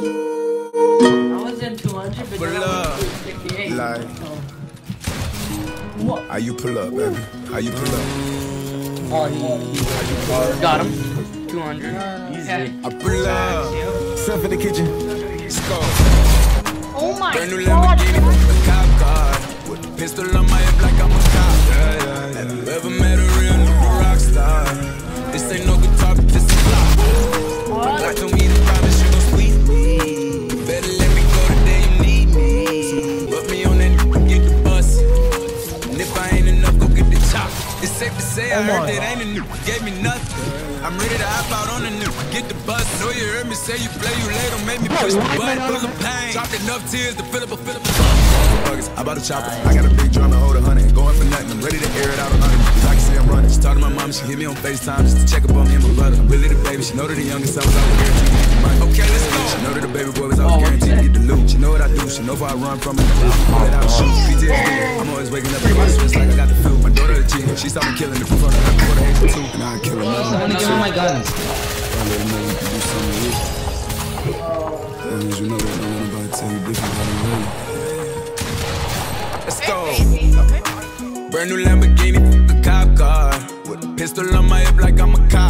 than 200, but Pull up. I'm 68. Like, What? how you pull up, baby? How you pull up? Oh, he, Got him. 200. Easy. I pull up. Stuff in the kitchen. Let's go. Oh my Brand new god. Lamborghini with a cop car. With a pistol on my hip like I'm a cop. Yeah, yeah, Have you ever met a real nigga rock star? This ain't no guitar, but this a clock. God told say I heard that ain't a new gave me nothing. I'm ready to hop out on the new get the bus. Know you heard me say you play, you late, don't make me push the button. Full of pain. Dropped enough tears to fill up a fill up a Buggers, I bought a chopper. I got a big drum to hold a hundred. Going for nothing. I'm ready to air it out on hundred. I can see I'm running. She talked to my mom. She hit me on FaceTime just to check up on me and my brother. I'm really the baby. She know that the youngest son was always guaranteed to get the money. Okay, let's go. She know that the baby boy was always guaranteed to get the loot. She know what I do. She know if I run from it, pull it out and shoot. I'm always waking up in my switch like I got the She saw me killing the proof on the before the age of two. And I kill another. someone give me my guns. I let him know you can do something with it. Long as you know that don't let nobody tell you different how to live. Let's go. Brand new Lamborghini, a cop car. With a pistol on my hip like I'm a cop.